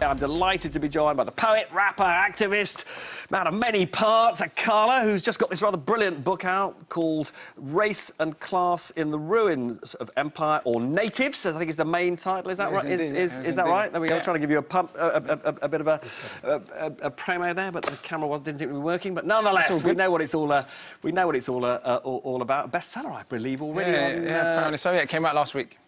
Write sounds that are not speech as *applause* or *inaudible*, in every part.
I'm delighted to be joined by the poet, rapper, activist, man of many parts, Akala, who's just got this rather brilliant book out called Race and Class in the Ruins of Empire or Natives, I think is the main title. Is that right? Is, is, is that right? There we go. Yeah. Trying to give you a pump, a, a, a, a bit of a, a, a, a promo there, but the camera was, didn't seem to be working. But nonetheless, we know what it's all. Uh, we know what it's all, uh, uh, all, all about. Bestseller, I believe, already. Yeah, on, yeah, uh, apparently so. Yeah, it came out last week.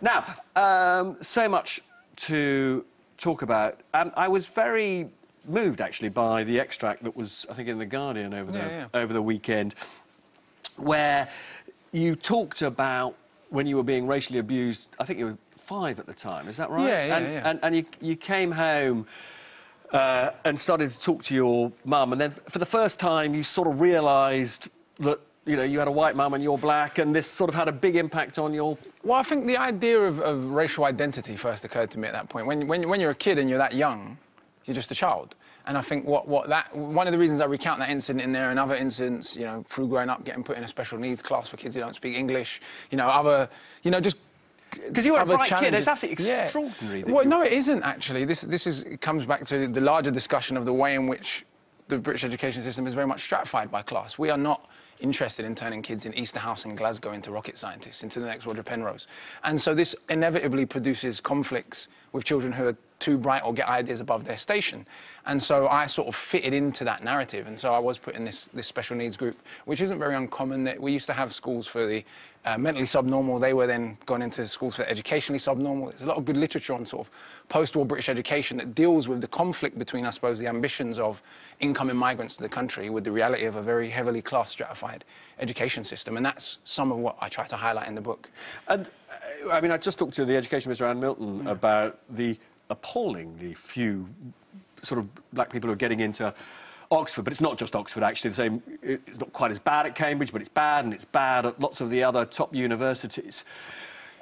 now, um, so much to talk about. Um, I was very moved, actually, by the extract that was, I think, in The Guardian over, Yeah, the, yeah. over the weekend, where you talked about when you were being racially abused. I think you were five at the time, is that right? Yeah, yeah, and, yeah. And, and you, you came home uh, and started to talk to your mum, and then for the first time, you sort of realised that. You know, you had a white mum and you're black, and this sort of had a big impact on your Well, I think the idea of, of racial identity first occurred to me at that point. When, when, when you're a kid and you're that young, you're just a child. And I think what, what that one of the reasons I recount that incident in there and other incidents, you know, through growing up, getting put in a special needs class for kids who don't speak English, you know, other, you know, just Because you were a bright kid. It's absolutely extraordinary. Well, no, it isn't actually. This this is it comes back to the larger discussion of the way in which the British education system is very much stratified by class. We are not interested in turning kids in Easterhouse and Glasgow into rocket scientists, into the next Roger Penrose. And so this inevitably produces conflicts with children who are too bright or get ideas above their station. And so I sort of fitted into that narrative. And so I was put in this, this special needs group, which isn't very uncommon. That we used to have schools for the uh, mentally subnormal. They were then gone into schools for educationally subnormal. There's a lot of good literature on sort of post-war British education that deals with the conflict between, I suppose, the ambitions of incoming migrants to the country with the reality of a very heavily class stratified education system. And that's some of what I try to highlight in the book. And uh, I mean, I just talked to the Education Minister Anne Milton Mm. about the appallingly few sort of black people who are getting into Oxford, but it's not just Oxford actually. The same, it's not quite as bad at Cambridge, but it's bad, and it's bad at lots of the other top universities.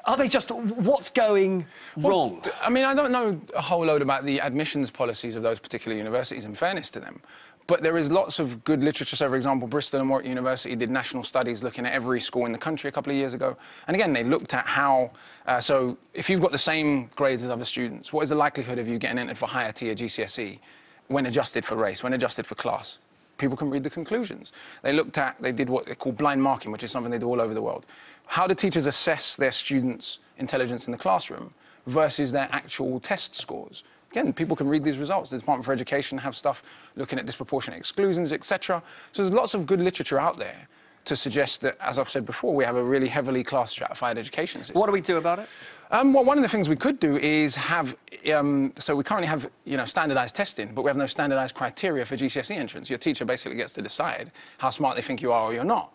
Are they just what's going wrong? I mean, I don't know a whole load about the admissions policies of those particular universities, in fairness to them. But there is lots of good literature. So, for example, Bristol and Warwick University did national studies looking at every school in the country a couple of years ago. And again, they looked at how, uh, so if you've got the same grades as other students, what is the likelihood of you getting entered for higher tier GCSE when adjusted for race, when adjusted for class? people can read the conclusions. They looked at, they did what they call blind marking, which is something they do all over the world. How do teachers assess their students' intelligence in the classroom versus their actual test scores? Again, people can read these results. The Department for Education have stuff looking at disproportionate exclusions, etc. So there's lots of good literature out there to suggest that, as I've said before, we have a really heavily class stratified education system. What do we do about it? Um, well, one of the things we could do is have, um, so we currently have, you know, standardized testing, but we have no standardized criteria for GCSE entrance. Your teacher basically gets to decide how smart they think you are or you're not.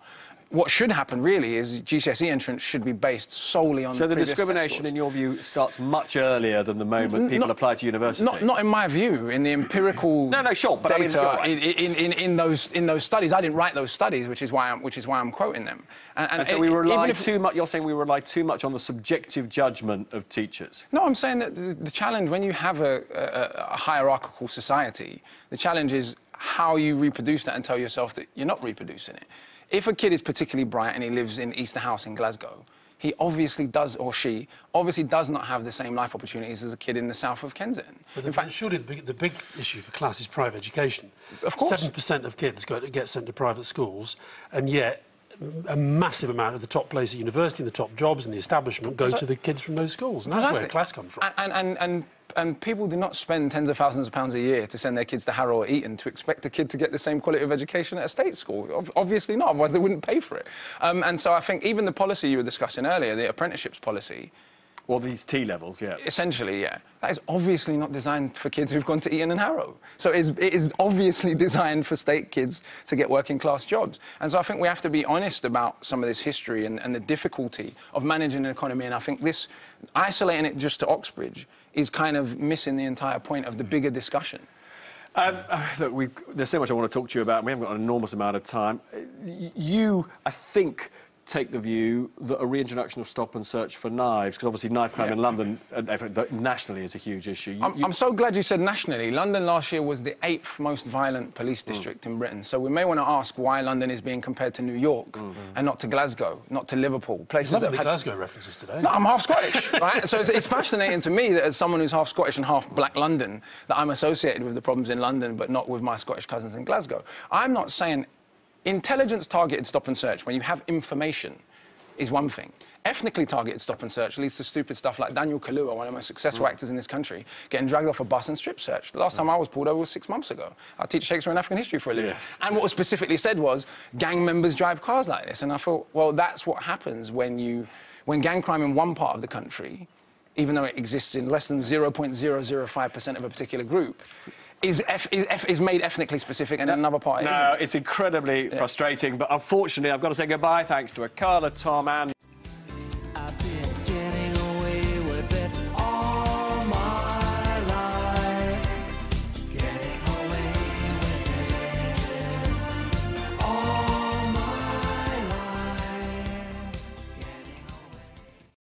What should happen really is GCSE entrance should be based solely on So the discrimination, in your view, starts much earlier than the moment people not- apply to university. Not, not in my view. In the empirical No, no, sure, but I mean, data right. in, in, in, those in those studies, I didn't write those studies, which is why I'm which is why I'm quoting them. And, and so e- we rely if- too much. You're saying we rely too much on the subjective judgment of teachers. No, I'm saying that the, the challenge when you have a, a, a hierarchical society, the challenge is how you reproduce that and tell yourself that you're not reproducing it. If a kid is particularly bright and he lives in Easterhouse in Glasgow, he obviously does, or she obviously does not have the same life opportunities as a kid in the south of Kensington. But in fact, surely the big, the big issue for class is private education. Of course. Seven percent of kids go to get sent to private schools, and yet a massive amount of the top place at university and the top jobs in the establishment go to the kids from those schools, and that's where class comes from. And, and, and, and people do not spend tens of thousands of pounds a year to send their kids to Harrow or Eton to expect a kid to get the same quality of education at a state school. Obviously not, otherwise they wouldn't pay for it. Um, and so I think even the policy you were discussing earlier, the apprenticeships policy, Or these T levels, yeah. essentially, yeah, that is obviously not designed for kids who've gone to Eton and Harrow. So it is, it is obviously *laughs* designed for state kids to get working class jobs. And so I think we have to be honest about some of this history and, and the difficulty of managing an economy. And I think this, isolating it just to Oxbridge, is kind of missing the entire point of the bigger discussion. Um, uh, look, there's so much I want to talk to you about. We haven't got an enormous amount of time. Uh, You, I think, take the view that a reintroduction of stop and search for knives, because obviously knife crime Yeah. in London uh, nationally is a huge issue. You- I'm, you- I'm so glad you said nationally. London last year was the eighth most violent police Mm. district in Britain. So we may want to ask why London is being compared to New York Mm-hmm. and not to Glasgow, not to Liverpool, places Lovely that had Glasgow references today. No, I'm half Scottish, *laughs* right? So it's, it's fascinating to me that as someone who's half Scottish and half black London, that I'm associated with the problems in London, but not with my Scottish cousins in Glasgow. I'm not saying intelligence targeted stop and search, when you have information, is one thing. Ethnically targeted stop and search leads to stupid stuff like Daniel Kaluuya, one of the most successful mm. actors in this country, getting dragged off a bus and strip searched. The last mm. time I was pulled over was six months ago. I teach Shakespeare and African history for a living. Yes. And what was specifically said was, gang members drive cars like this. And I thought, well, that's what happens when you, when gang crime in one part of the country, even though it exists in less than 0.005% of a particular group, is, eth- is, eth- is made ethnically specific and in another part no, isn't. it's incredibly frustrating, but unfortunately, I've got to say goodbye. Thanks to Akala, Tom, and